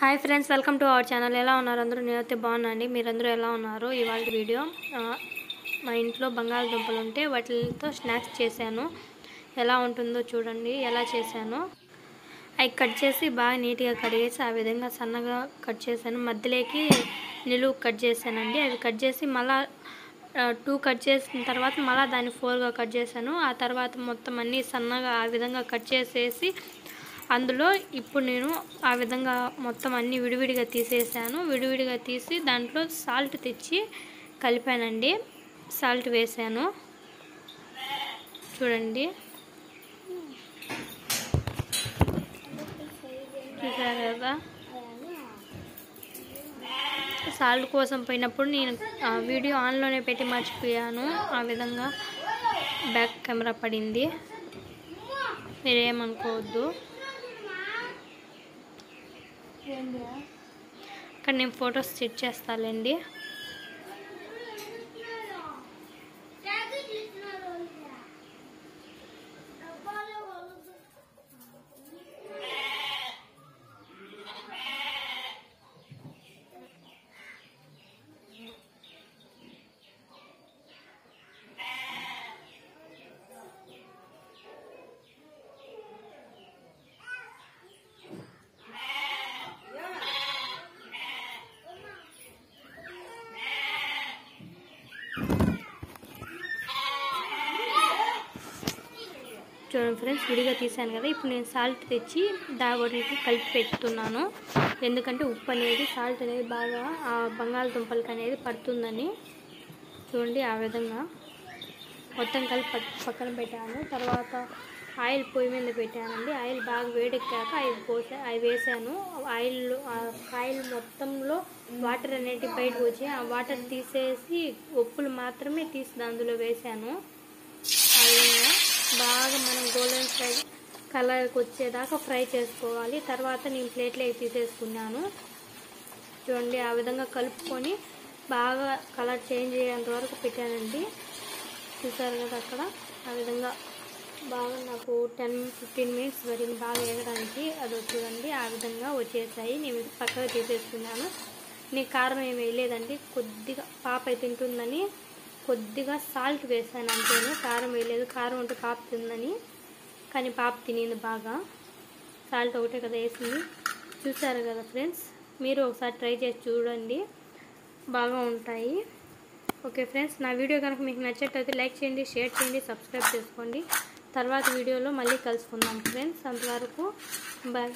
Hi friends welcome to our channel. ఎలా ఉన్నారు అందరూ? నేనైతే బాగున్నాండి మీరందరూ ఎలా ఉన్నారు ఇవాళ వీడియో? మా ఇంట్లో బంగాళదుంపలు ఉంటే వాటితో స్నాక్స్ చేశాను. ఎలా ఉంటుందో చూడండి. ఎలా చేశాను? అవి కట్ చేసి బాగా నీట్గా కడిగేసి ఆ విధంగా సన్నగా కట్ చేశాను. మధ్యలోకి నిలువు కట్ చేశానండి. అవి కట్ చేసి మళ్ళా టూ కట్ చేసిన తర్వాత మళ్ళీ దాన్ని ఫోర్గా కట్ చేశాను. ఆ తర్వాత మొత్తం అన్నీ సన్నగా ఆ విధంగా కట్ చేసేసి అందులో ఇప్పుడు నేను ఆ విధంగా మొత్తం అన్నీ విడివిడిగా తీసేసాను. విడివిడిగా తీసి దాంట్లో సాల్ట్ తెచ్చి కలిపానండి. సాల్ట్ వేసాను. చూడండి. చూసారు కదా? సాల్ట్ కోసం పోయినప్పుడు నేను ఆ వీడియో ఆన్లోనే పెట్టి మర్చిపోయాను. ఆ విధంగా బ్యాక్ కెమెరా పడింది. మీరేమనుకోవద్దు. ఇక్కడ నేను ఫొటోస్ సెట్ చేస్తాలేండి. చూడండి ఫ్రెండ్స్ విడిగా తీసాను కదా. ఇప్పుడు నేను సాల్ట్ తెచ్చి దా కలిపి పెడుతున్నాను ఎందుకంటే ఉప్పు అనేది సాల్ట్ అనేది బాగా ఆ బంగాళదుంపలకి అనేది పడుతుందని చూడండి ఆ విధంగా. మొత్తం కలిపి పక్కన పెట్టాను. తర్వాత ఆయిల్ పొయ్యి మీద పెట్టానండి. ఆయిల్ బాగా వేడెక్కాక అవి పోసా అవి వేసాను. ఆయిల్ ఆయిల్ మొత్తంలో వాటర్ అనేటివి బయటకు వచ్చి ఆ వాటర్ తీసేసి ఉప్పులు మాత్రమే తీసి అందులో వేసాను. మనం గోల్డెన్ ఫ్రై కలర్కి వచ్చేదాకా ఫ్రై చేసుకోవాలి. తర్వాత నేను ప్లేట్లో తీసేసుకున్నాను. చూడండి ఆ విధంగా కలుపుకొని బాగా కలర్ చేంజ్ అయ్యేంత వరకు పెట్టానండి. చూసారు కదా అక్కడ? ఆ విధంగా బాగా నాకు టెన్ ఫిఫ్టీన్ మినిట్స్ పడింది బాగా వేయడానికి అది చూడండి ఆ విధంగా వచ్చేసాయి. నేను పక్కగా తీసేసుకున్నాను. నేను కారం ఏమి వేయలేదండి. కొద్దిగా పాప అయితే తింటుందని కొద్దిగా సాల్ట్ వేసాను అంతేనే కారం వేయలేదు. కారం ఉంటే పాప తిందని కానీ పాప తినింది బాగా. సాల్ట్ ఒకటే కదా వేసింది. చూసారు కదా ఫ్రెండ్స్ మీరు ఒకసారి ట్రై చేసి చూడండి. బాగా ఉంటాయి. ఓకే ఫ్రెండ్స్ నా వీడియో కనుక మీకు నచ్చేటైతే లైక్ చేయండి షేర్ చేయండి సబ్స్క్రైబ్ చేసుకోండి. తర్వాత వీడియోలో మళ్ళీ కలుసుకుందాం ఫ్రెండ్స్ అంతవరకు బాయ్.